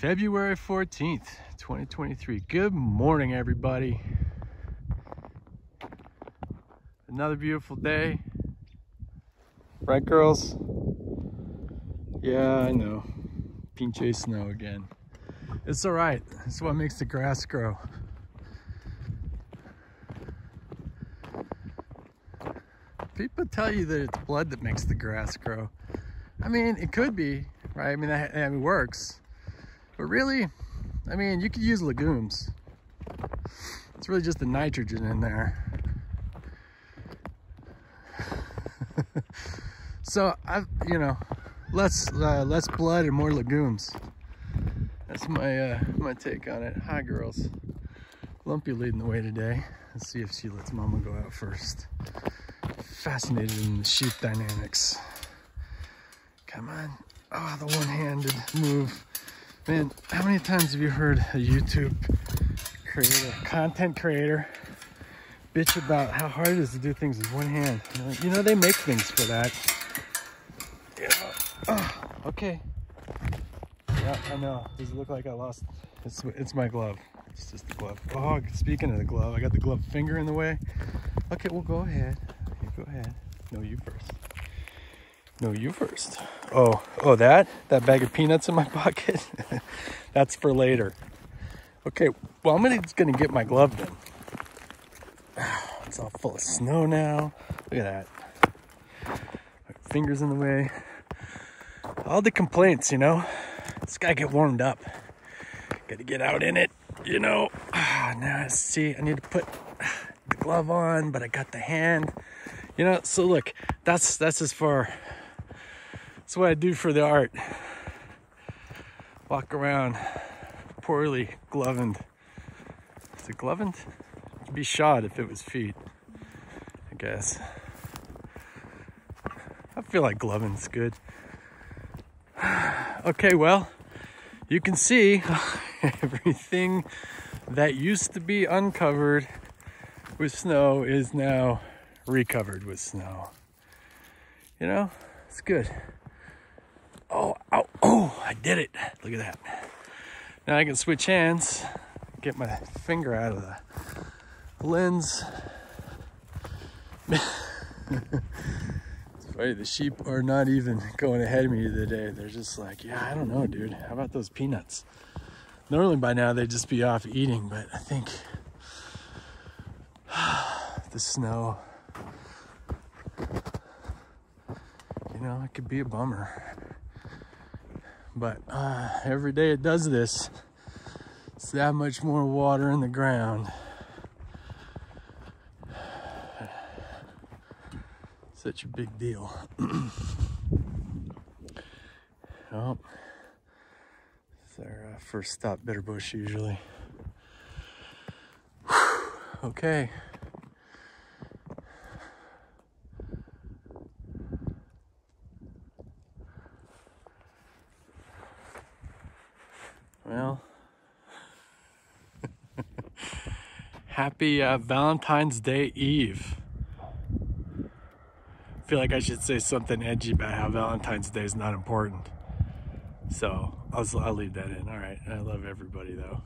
February 14th, 2023. Good morning, everybody. Another beautiful day. Right, girls? Yeah, I know. Pinche snow again. It's all right. It's what makes the grass grow. People tell you that it's blood that makes the grass grow. I mean, it could be, right? I mean, that, that works. But really, I mean, you could use legumes. It's really just the nitrogen in there. so I, you know, less uh, less blood and more legumes. That's my uh, my take on it. Hi, girls. Lumpy leading the way today. Let's see if she lets Mama go out first. Fascinated in the sheep dynamics. Come on. Oh, the one-handed move. Man, how many times have you heard a YouTube creator, content creator, bitch about how hard it is to do things with one hand? You know, they make things for that. Yeah. Oh, okay. Yeah, I know. Does it look like I lost? It's, it's my glove. It's just the glove. Oh, speaking of the glove, I got the glove finger in the way. Okay, well, go ahead. Go ahead. No, you first. No, you first. Oh, oh, that? That bag of peanuts in my pocket? That's for later. Okay, well, I'm gonna, gonna get my glove then. It's all full of snow now. Look at that. My fingers in the way. All the complaints, you know. This guy get warmed up. Gotta get out in it, you know. Ah, now, see, I need to put the glove on, but I got the hand. You know, so look, that's that's as far that's what I do for the art. Walk around poorly glovened. Is it glovened? It'd be shot if it was feet, I guess. I feel like gloven's good. Okay, well, you can see everything that used to be uncovered with snow is now recovered with snow. You know, it's good. Oh, I did it. Look at that. Now I can switch hands, get my finger out of the lens. it's funny, the sheep are not even going ahead of me today. They're just like, yeah, I don't know, dude. How about those peanuts? Normally by now they'd just be off eating, but I think the snow, you know, it could be a bummer. But uh, every day it does this, it's that much more water in the ground. Such a big deal. oh, it's our uh, first stop, Bitterbrush, usually. okay. Well, happy uh, Valentine's Day Eve. I feel like I should say something edgy about how Valentine's Day is not important. So I'll, I'll leave that in. All right. I love everybody though.